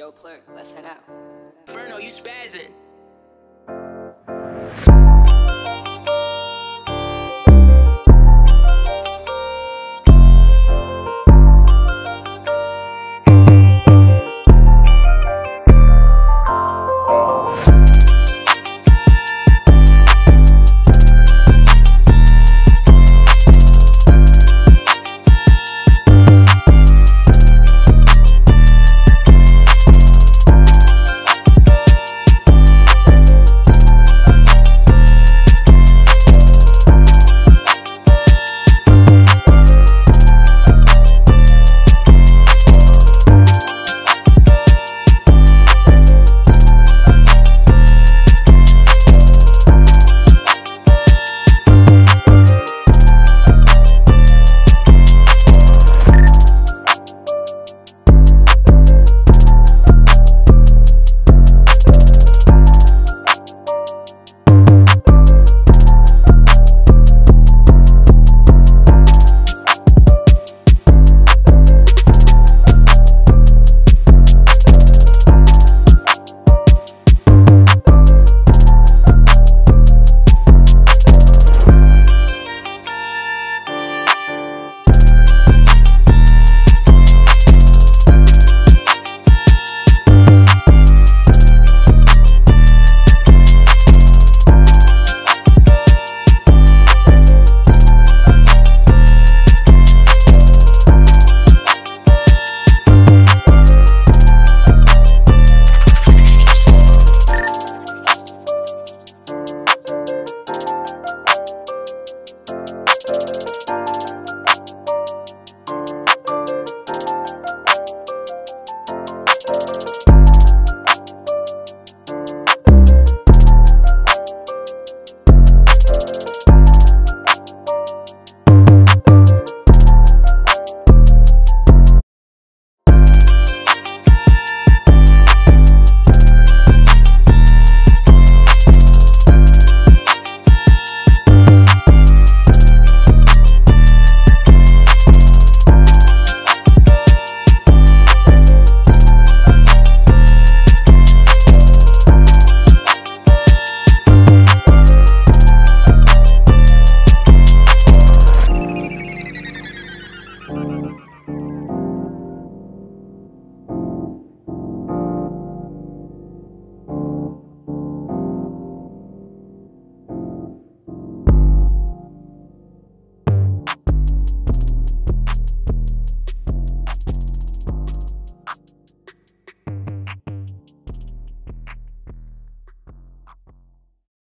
yo, clerk, let's head out. Inferno, you spazzing.